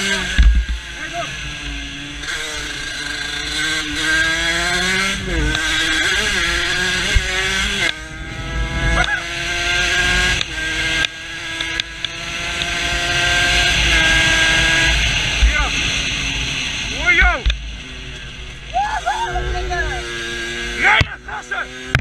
Yeah. Russian!